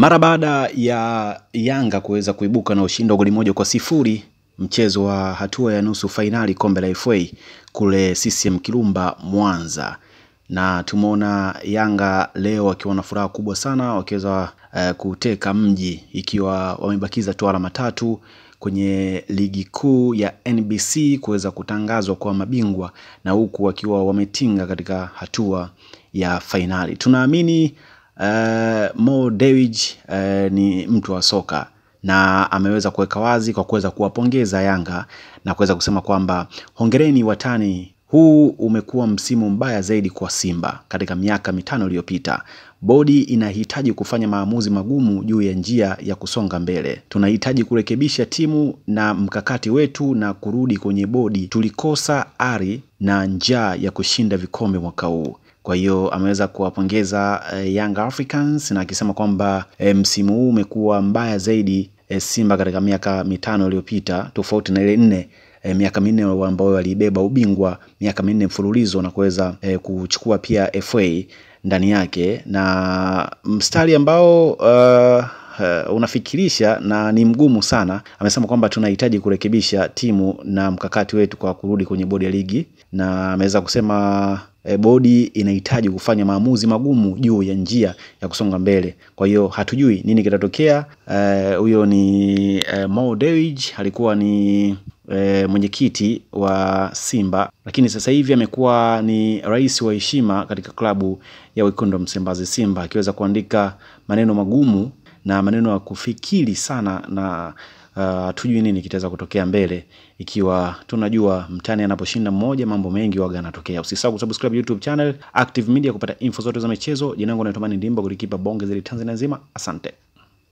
Mara baada ya Yanga kuweza kuibuka na ushindi wa goli moja kwa sifuri mchezo wa hatua ya nusu fainali kombe la FA kule CCM Kirumba Mwanza, na tumeona Yanga leo wakiwa na furaha kubwa sana wakiweza uh, kuteka mji ikiwa wamebakiza tu alama tatu kwenye ligi kuu ya NBC kuweza kutangazwa kwa mabingwa na huku wakiwa wametinga katika hatua ya fainali. Tunaamini uh, Mo Dewji uh, ni mtu wa soka na ameweza kuweka wazi kwa kuweza kuwapongeza Yanga na kuweza kusema kwamba hongereni watani, huu umekuwa msimu mbaya zaidi kwa Simba katika miaka mitano iliyopita. Bodi inahitaji kufanya maamuzi magumu juu ya njia ya kusonga mbele. Tunahitaji kurekebisha timu na mkakati wetu na kurudi kwenye bodi. Tulikosa ari na njaa ya kushinda vikombe mwaka huu. Kwa hiyo ameweza kuwapongeza uh, Young Africans na akisema kwamba uh, msimu huu umekuwa mbaya zaidi uh, Simba katika miaka mitano iliyopita tofauti na ile nne E, miaka minne ambayo walibeba ubingwa miaka minne mfululizo na kuweza e, kuchukua pia FA ndani yake. Na mstari ambao uh, uh, unafikirisha na ni mgumu sana. Amesema kwamba tunahitaji kurekebisha timu na mkakati wetu kwa kurudi kwenye bodi ya ligi, na ameweza kusema e, bodi inahitaji kufanya maamuzi magumu juu ya njia ya kusonga mbele. Kwa hiyo hatujui nini kitatokea. Huyo uh, ni uh, Mo Dewji alikuwa ni E, mwenyekiti wa Simba lakini sasa hivi amekuwa ni rais wa heshima katika klabu ya wekundu wa Msimbazi Simba, akiweza kuandika maneno magumu na maneno ya kufikiri sana, na hatujui uh, nini kitaweza kutokea mbele, ikiwa tunajua mtani anaposhinda mmoja mambo mengi waga yanatokea. Usisahau kusubscribe YouTube channel Active Media kupata info zote za michezo. Jina langu naitwa golikipa bonge zili Tanzania nzima. Asante.